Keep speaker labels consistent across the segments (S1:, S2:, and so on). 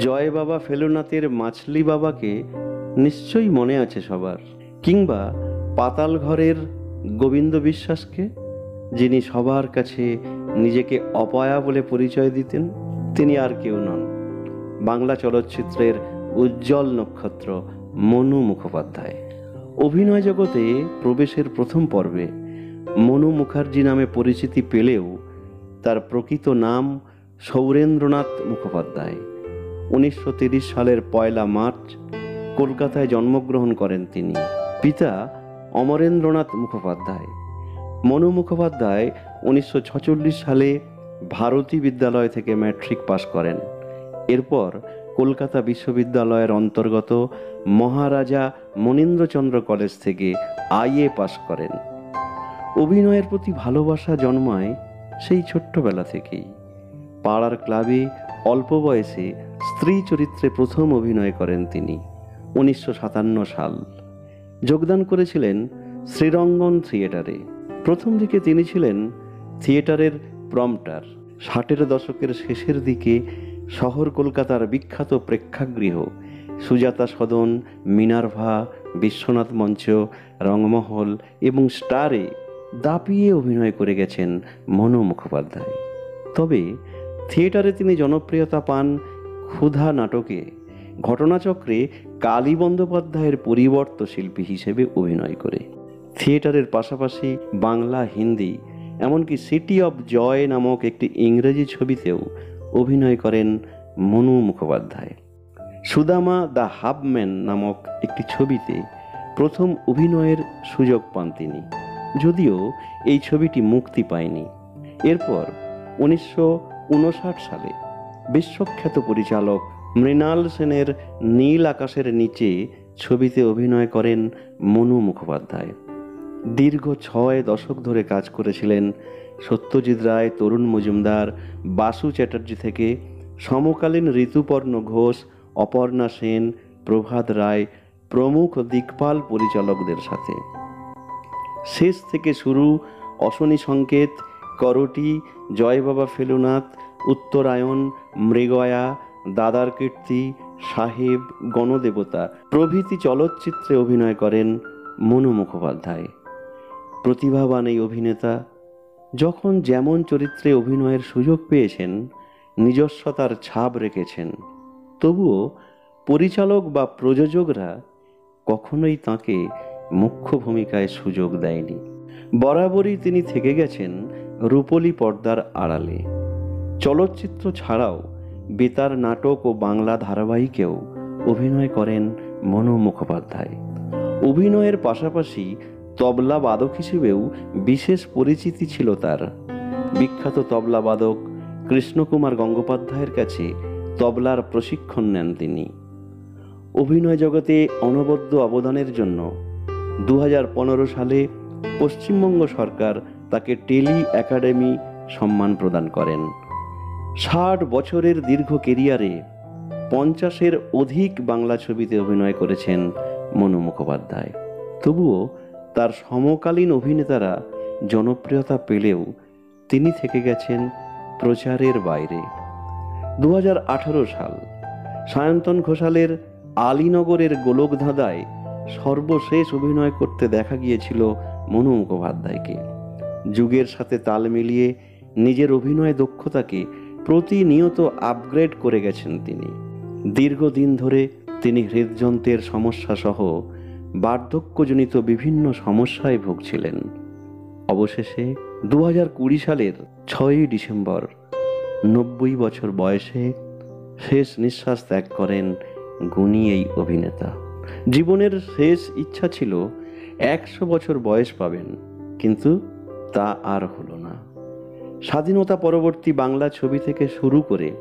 S1: জয় বাবা ফেলুনাথের মাছলি বাবাকে নিশ্চয়ই মনে আছে সবার। কিংবা পাতাল ঘরের গোবিন্দ বিশ্বাসকে, যিনি সবার কাছে নিজেকে অপয়া বলে পরিচয় দিতেন, তিনি আর কেউ নন। বাংলা চলচ্চিত্রের উজ্জ্বল নক্ষত্র মনু মুখোপাধ্যায়। অভিনয় জগতে প্রবেশের প্রথম পর্বে মনু মুখার্জি নামে পরিচিতি পেলেও তার প্রকৃত নাম সৌরেন্দ্রনাথ মুখোপাধ্যায়। উনিশশো সালের পয়লা মার্চ কলকাতায় জন্মগ্রহণ করেন তিনি। পিতা অমরেন্দ্রনাথ মুখোপাধ্যায়। মনু মুখোপাধ্যায় উনিশশো সালে ভারতী বিদ্যালয় থেকে ম্যাট্রিক পাশ করেন। এরপর কলকাতা বিশ্ববিদ্যালয়ের অন্তর্গত মহারাজা মনীন্দ্রচন্দ্র কলেজ থেকে আইএ পাশ করেন। অভিনয়ের প্রতি ভালোবাসা জন্মায় সেই ছোট্টবেলা থেকেই। পাড়ার ক্লাবে অল্প বয়সে স্ত্রী চরিত্রে প্রথম অভিনয় করেন তিনি, উনিশশো সাতান্ন সাল। যোগদান করেছিলেন শ্রীরঙ্গন থিয়েটারে। প্রথম দিকে তিনি ছিলেন থিয়েটারের প্রম্পটার। ষাটের দশকের শেষের দিকে শহর কলকাতার বিখ্যাত প্রেক্ষাগৃহ, সুজাতা সদন, মিনার্ভা, বিশ্বনাথ মঞ্চ, রংমহল এবং স্টারে দাপিয়ে অভিনয় করে গেছেন মনু মুখোপাধ্যায়। তবে থিয়েটারে তিনি জনপ্রিয়তা পান ক্ষুধা নাটকে ঘটনাচক্রে কালী বন্দ্যোপাধ্যায়ের পরিবর্ত শিল্পী হিসেবে অভিনয় করে। থিয়েটারের পাশাপাশি বাংলা, হিন্দি, এমনকি সিটি অব জয় নামক একটি ইংরেজি ছবিতেও অভিনয় করেন মনু মুখোপাধ্যায়। সুদামা দ্য হাবম্যান নামক একটি ছবিতে প্রথম অভিনয়ের সুযোগ পান তিনি। যদিও এই ছবিটি মুক্তি পায়নি। এরপর উনিশশো উনষাট সালে বিশ্বখ্যাত পরিচালক মৃণাল সেনের নীল আকাশের নিচে ছবিতে অভিনয় করেন মনু মুখোপাধ্যায়। দীর্ঘ ছয় দশক ধরে কাজ করেছিলেন সত্যজিৎ রায়, তরুণ মজুমদার, বাসু চ্যাটার্জি থেকে সমকালীন ঋতুপর্ণ ঘোষ, অপর্ণা সেন, প্রভাত রায় প্রমুখ দিকপাল পরিচালকদের সাথে। শেষ থেকে শুরু অশনি সংকেত, করটি, জয় বাবা ফেলুনাথ উত্তরায়ণ, মৃগয়া, দাদার কীর্তি, সাহেব, গণদেবতা প্রভৃতি চলচ্চিত্রে অভিনয় করেন মনু মুখোপাধ্যায়। প্রতিভাবান এই অভিনেতা যখন যেমন চরিত্রে অভিনয়ের সুযোগ পেয়েছেন, নিজস্বতার ছাপ রেখেছেন, তবুও পরিচালক বা প্রযোজকরা কখনোই তাকে মুখ্য ভূমিকায় সুযোগ দেয়নি। বরাবরই তিনি থেকে গেছেন রূপলী পর্দার আড়ালে। চলচ্চিত্র ছাড়াও বেতার নাটক ও বাংলা ধারাবাহিকেও অভিনয় করেন মনু মুখোপাধ্যায়। অভিনয়ের পাশাপাশি তবলা বাদক হিসেবেও বিশেষ পরিচিতি ছিল তার। বিখ্যাত তবলা বাদক কৃষ্ণকুমার গঙ্গোপাধ্যায়ের কাছে তবলার প্রশিক্ষণ নেন তিনি। অভিনয় জগতে অনবদ্য অবদানের জন্য দু হাজার পনেরো সালে পশ্চিমবঙ্গ সরকার তাকে টেলি একাডেমি সম্মান প্রদান করেন। ষাট বছরের দীর্ঘ কেরিয়ারে পঞ্চাশের অধিক বাংলা ছবিতে অভিনয় করেছেন মনু মুখোপাধ্যায়। তবুও তার সমকালীন অভিনেতারা জনপ্রিয়তা পেলেও তিনি থেকে গেছেন প্রচারের বাইরে। দু হাজার আঠারো সাল সায়ন্তন ঘোষালের আলীনগরের গোলকধাঁধায় সর্বশেষ অভিনয় করতে দেখা গিয়েছিল মনু মুখোপাধ্যায়কে। যুগের সাথে তাল মিলিয়ে নিজের অভিনয় দক্ষতাকে প্রতিনিয়ত আপগ্রেড করে গেছেন তিনি। দীর্ঘদিন ধরে তিনি হৃদযন্ত্রের সমস্যা সহ বার্ধক্যজনিত বিভিন্ন সমস্যায় ভুগছিলেন। অবশেষে দু হাজার কুড়ি সালের ছয়ই ডিসেম্বর নব্বই বছর বয়সে শেষ নিঃশ্বাস ত্যাগ করেন গুণী এই অভিনেতা। জীবনের শেষ ইচ্ছা ছিল একশো বছর বয়স পাবেন, কিন্তু তা আর হলো না। স্বাধীনতা পরবর্তী বাংলা ছবি থেকে শুরু করে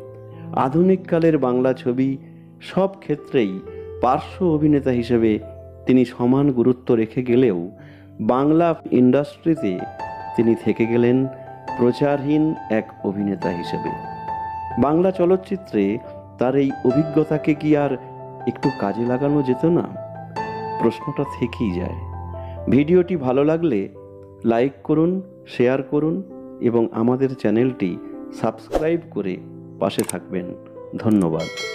S1: আধুনিককালের বাংলা ছবি সব ক্ষেত্রেই পার্শ্ব অভিনেতা হিসেবে তিনি সমান গুরুত্ব রেখে গেলেও বাংলা ইন্ডাস্ট্রিতে তিনি থেকে গেলেন প্রচারহীন এক অভিনেতা হিসেবে। বাংলা চলচ্চিত্রে তার এই অভিজ্ঞতাকে কি আর একটু কাজে লাগানো যেত না? প্রশ্নটা থেকেই যায়। ভিডিওটি ভালো লাগলে লাইক করুন, শেয়ার করুন এবং আমাদের চ্যানেলটি সাবস্ক্রাইব করে পাশে থাকবেন। ধন্যবাদ।